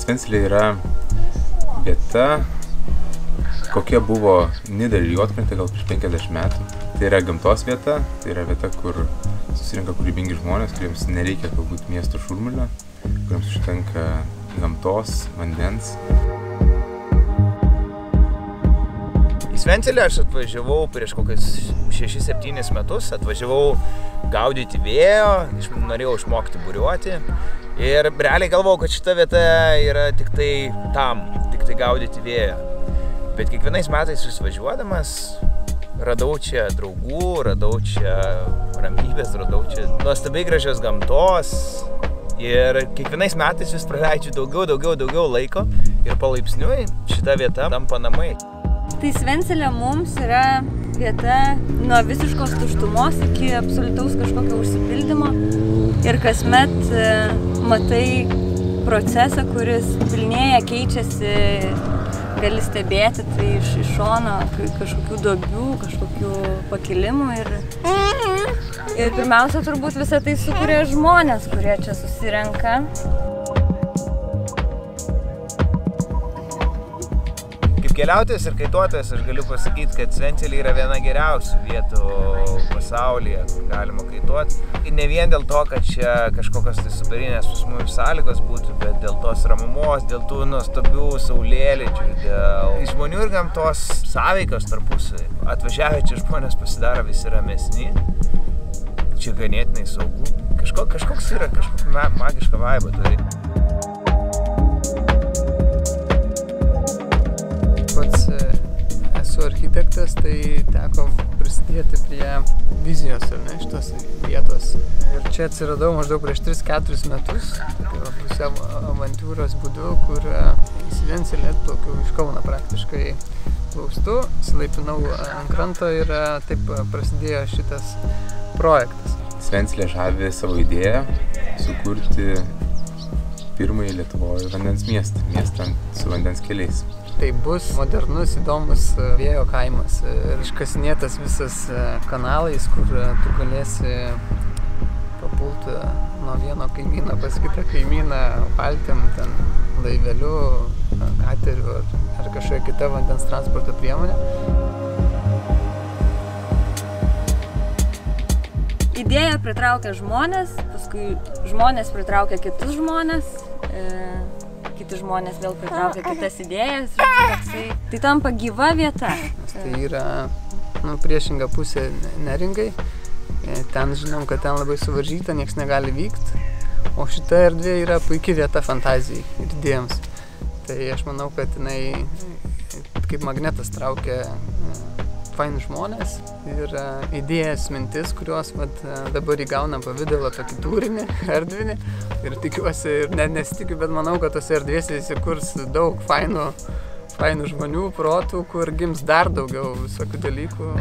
Svencelė yra vieta, kokia buvo Nida ir Jotkrantė gal prieš 50 metų. Tai yra gamtos vieta, tai yra vieta, kur susirinka kūrybingi žmonės, kuriems nereikia galbūt miesto šurmulio, kuriems užtenka gamtos, vandens. Į Svencelę aš atvažiavau prieš kokius 6-7 metus, atvažiavau gaudyti vėjo, norėjau išmokti buriuoti ir realiai galvojau, kad šita vieta yra tik tai tam, tik tai gaudyti vėjo. Bet kiekvienais metais vis važiuodamas radau čia draugų, radau čia ramybės, radau čia nuostabiai gražios gamtos. Ir kiekvienais metais vis praleidžiu daugiau, daugiau, daugiau laiko ir palaipsniui šita vieta tampa namai. Tai Svencelė mums yra vieta nuo visiškos tuštumos iki absoliutaus kažkokio užsipildymo. Ir kasmet e, matai procesą, kuris pilnėja, keičiasi, gali stebėti tai iš, iš šono kažkokių dobių, kažkokių pakilimų ir, ir pirmiausia turbūt visą tai sukuria žmonės, kurie čia susirenka. Kaip keliautojas ir kaituotojas aš galiu pasakyti, kad Svencelė yra viena geriausių vietų pasaulyje, kur galima kaituoti. Ir ne vien dėl to, kad čia kažkokios tai superinės pas mus sąlygos būtų, bet dėl tos ramumos, dėl tų nuostabių saulėlydžių, dėl žmonių ir gamtos sąveikos tarpusai. Atvažiavę čia žmonės pasidaro visi ramesni, čia ganėtinai saugu. Kažko, kažkoks yra, kažkokį magišką vaibą turi. Tai teko prisidėti prie vizijos ar ne šitos vietos. Ir čia atsiradau maždaug prieš 3-4 metus, pusiau avantūros būdu, kur e, į Svencelį atplaukiau iš Kauno praktiškai plaustu, silaipinau ant kranto ir e, taip prasidėjo šitas projektas. Svencelė žavi savo idėją sukurti pirmąjį Lietuvoje vandens miestą, miestą su vandens keliais tai bus modernus, įdomus vėjo kaimas ir iškasinėtas visas kanalais, kur tu galėsi papulti nuo vieno kaimyno pas kitą kaimyną valtim, ten laiveliu, kateriu ar, ar kažkokia kita vandens transporto priemonė. Idėja pritraukia žmonės, paskui žmonės pritraukia kitus žmonės. E kiti žmonės vėl pritraukia kitas idėjas. Toksai, tai tampa gyva vieta. Tai yra nu, priešinga pusė neringai. Ten žinom, kad ten labai suvaržyta, niekas negali vykti. O šita erdvė yra puikia vieta fantazijai ir idėjams. Tai aš manau, kad jinai kaip magnetas traukia fainus žmonės ir idėjas, mintis, kurios vat, dabar įgauna pavydalą tokį turinį, erdvinį. Ir tikiuosi, ir net nesitikiu, bet manau, kad tose erdvėse įsikurs daug fainų, fainų žmonių, protų, kur gims dar daugiau visokių dalykų.